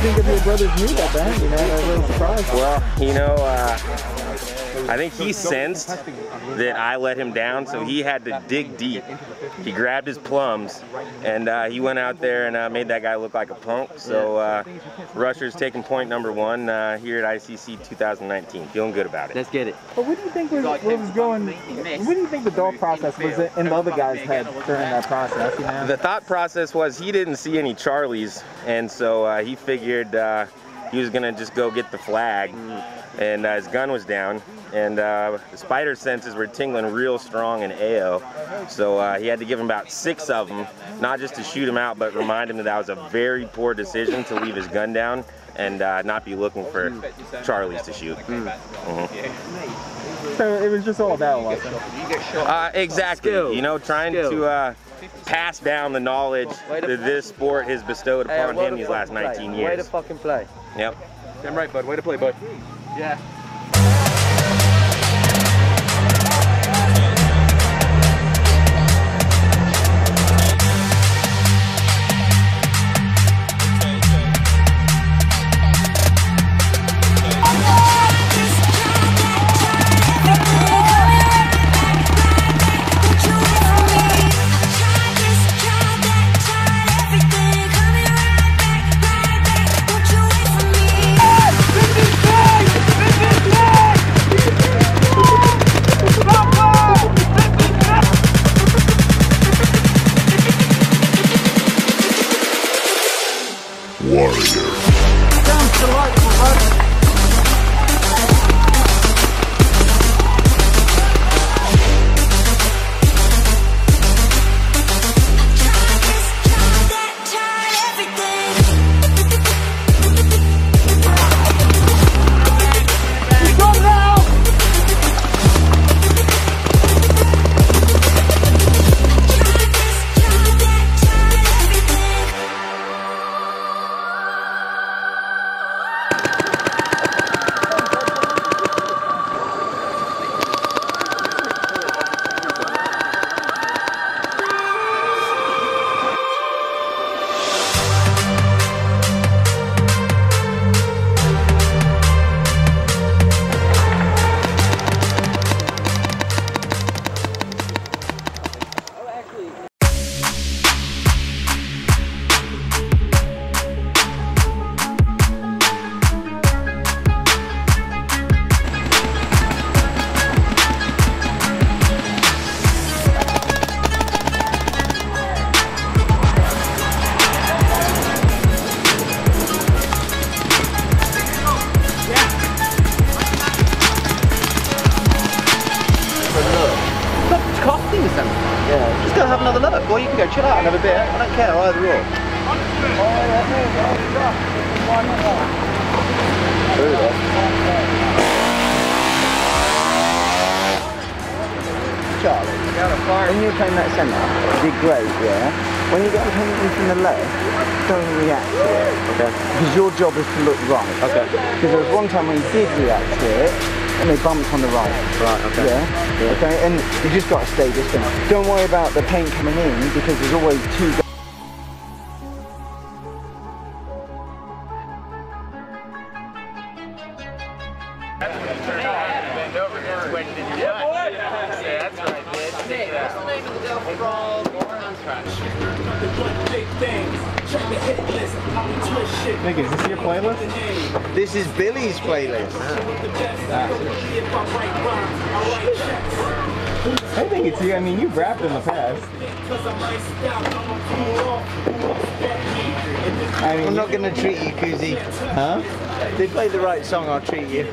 think of your brothers knew that then? You know, I was really surprised. Well, you know, uh, I think he sensed that I let him down, so he had to dig deep. He grabbed his plums, and uh, he went out there and uh, made that guy look like a punk. So uh, Rusher's taking point number one uh, here at ICC 2019. Feeling good about it. Let's get it. But what do you think was, what was going, what do you think the thought process was in the other guy's head during that process, you know? The thought process was he didn't see any Charlies, and so uh, he figured uh, he was gonna just go get the flag, and uh, his gun was down, and uh, the spider senses were tingling real strong in AO, so uh, he had to give him about six of them, not just to shoot him out, but remind him that that was a very poor decision to leave his gun down and uh, not be looking for Charlies to shoot. So it was just all about lesson. Uh, exactly. You know, trying to uh, pass down the knowledge that this sport has bestowed upon way him these last fucking play. 19 Way to fucking play. Yep. Damn right, bud. Way to play, bud. Yeah. Have another look, or you can go chill out and have a beer. I don't care, either or. Charlie, when you're playing that centre, you did great, yeah? When you get coming from the left, don't react to it. Okay. Because your job is to look right. Okay. Because there was one time when you did react to it, and they bumped on the right. Right, okay. Yeah? Okay, and you just got to stay distant. Don't worry about the paint coming in, because there's always two Billy's playlist. I think it's you. I mean, you've rapped in the past. I mean, I'm not going to treat you, Koozie. huh? They play the right song, I'll treat you.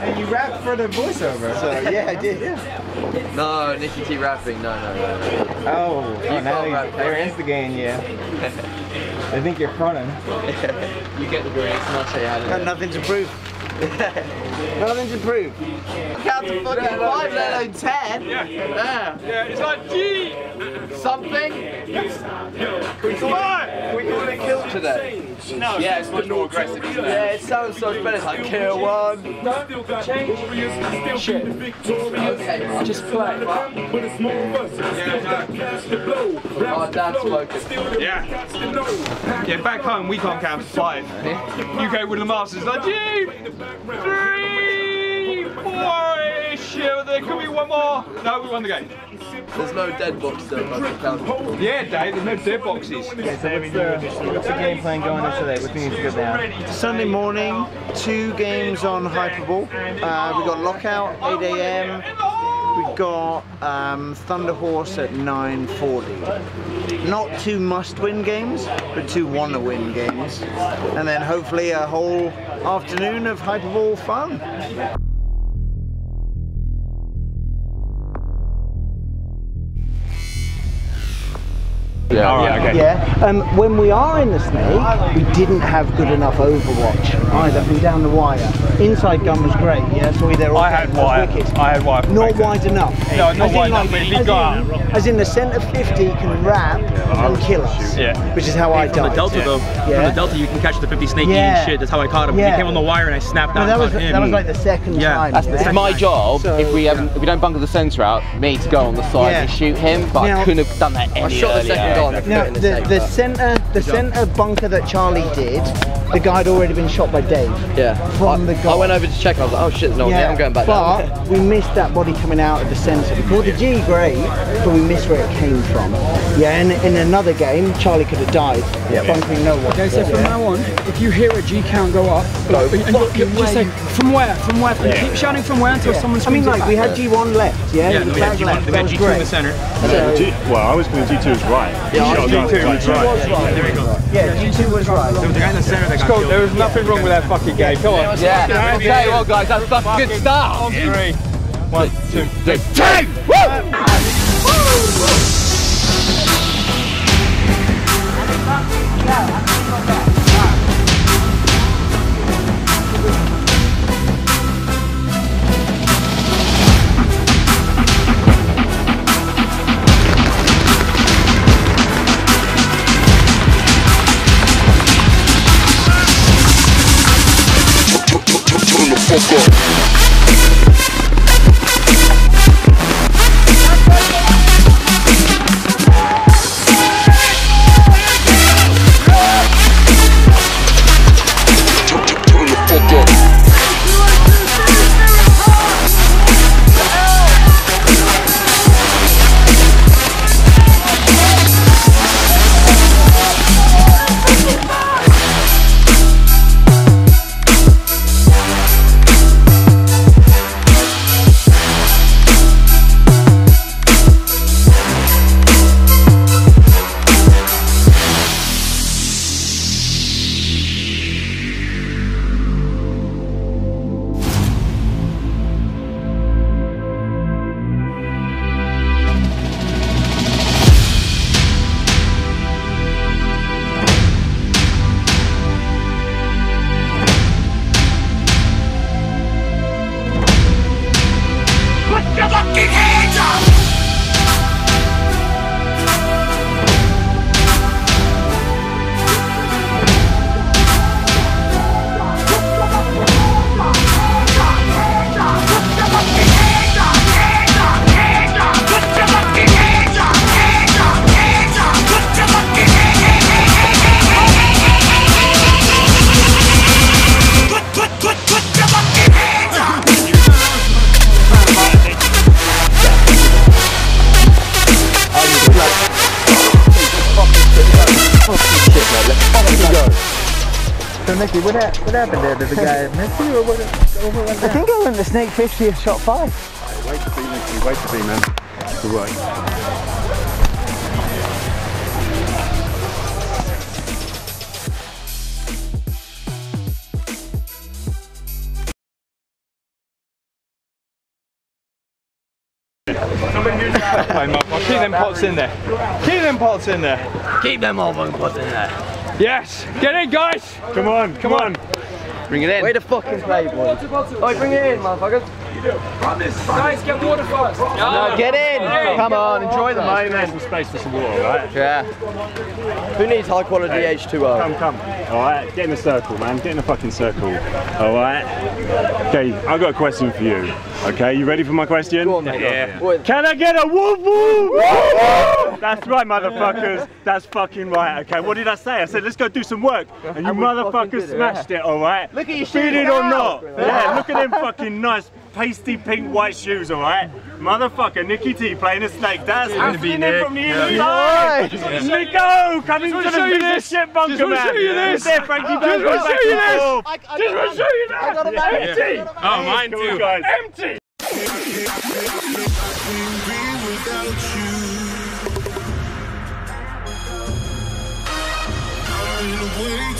And you rap for the voiceover. So, yeah, I did. Yeah. No, Nicky T rapping. No, no, no. no. Oh, oh now can't they- rap. they're instigating you. They think you're fronting. You get the drinks and I'll show you how to Got do it. nothing to prove. Nothing to prove. Count to fucking five, let alone ten. Yeah. Yeah, it's like G. Something? Come on. We want to kill today. No, Yeah, it's much more aggressive, isn't it? Yeah, it sounds so much better. It's like kill one. Shit. Okay, just play. Oh, dad's smoking. Yeah. Yeah, back home we can't count to five. UK with the Masters like two, three, four. Shit, there could be one more. No, we won the game. There's no dead box though, I count. Yeah, Dave. There's no dead boxes. What's the, what's the game plan going into today? What do you need to go down? Sunday morning, two games on Hyperball. Uh, we got Lockout 8 a.m. We got um, Thunder Horse at 9:40. Not two must-win games, but two wanna-win games, and then hopefully a whole afternoon of Hyperball fun. Yeah. All right. Okay. Yeah. Um, when we are in the snake, we didn't have good enough Overwatch either from down the wire. Inside gun was great, yeah. So we there. I had wire. I had wire. Not back wide enough. No, not As in wide like- enough, but as got in- As in the centre 50 can wrap and kill us. Yeah. Which is how I From the died. Delta though, Yeah. from the Delta you can catch the 50 snake Yeah. and shit. That's how I caught him. Yeah. He came on the wire and I snapped No, out that was him. that was like the second Yeah. time. That's- yeah. It's my job, So, if we yeah. haven't, if we don't bunker the centre out, me to go on the side Yeah. and shoot him, but Now- I couldn't have done that any I shot the earlier. It in the, the, the centre, the centre bunker that Charlie did, the guy had already been shot by Dave. yeah. From I, the guy. I went over to check. I was like, oh shit, there's no one there. I'm going back but down. we missed that body coming out of the centre. We caught the G great, but we missed where it came from. Yeah, and in another game, Charlie could have died. Bunkering no one. Okay, so from now on, if you hear a G count go up, and you, you just say from where, from where, and keep shouting from where until someone I mean, like we had G1 left. Yeah, Yeah, He we had G1, left. we had G2 in the center. So, well, I was going G2 is right. Yeah, G2 down, was right. right. There we go. Yeah, G2 was right. There was a guy in the center that got Cool. killed. There was nothing wrong with that fucking game. Come on. Yeah, I'll tell you what guys, that's a fucking good start. On three. One, two, three. So Nicky, what, hap- what happened there? Did the guy miss you or what? Over what I think I went the snake 50 of shot five. Wait to see, Nicky. Wait to see, man. Good work. Keep them pots in there. Keep them pots in there. Keep them all fucking pots in there. Yes. Get in, guys. Come on, come on. Bring it in. Way to fucking play, boys. Oh, bring it in, motherfuckers. Guys, get water first. No, get in. Come on, enjoy the There's moment. some space for some water, right? Yeah. Who needs high quality H2O? Come, come. All right, get in a circle, man. Get in a fucking circle. All right. Okay, I've got a question for you. Okay, you ready for my question? Go on, mate. Yeah. Boy, Can I get a woof woof? That's right, motherfuckers. That's fucking right. Okay, what did I say? I said let's go do some work, and you And motherfuckers it, smashed it. All right. Look at your Feed shoes it or not? Yeah. Look at them fucking nice pasty pink white shoes. All right. Motherfucker, Nicky T playing a snake. That's happening in from the inside. Nico, coming to the show you this. shit bunker, Just wanna man. show you this. There, Frankie. Just wanna show you this. Just want to show you that. I got a man. Empty. Oh, mine too. Empty. Way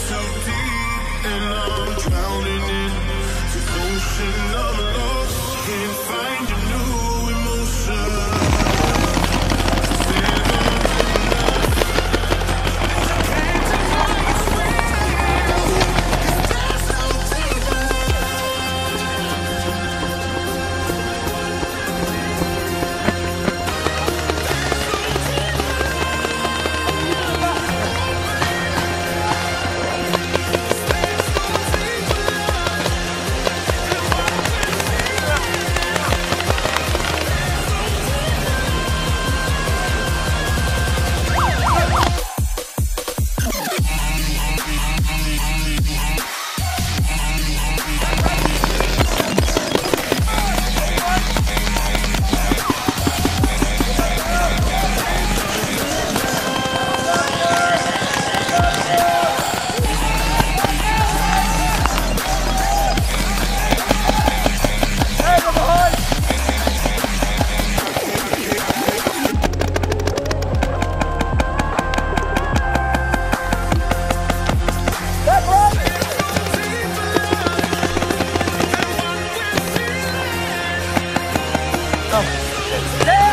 Love.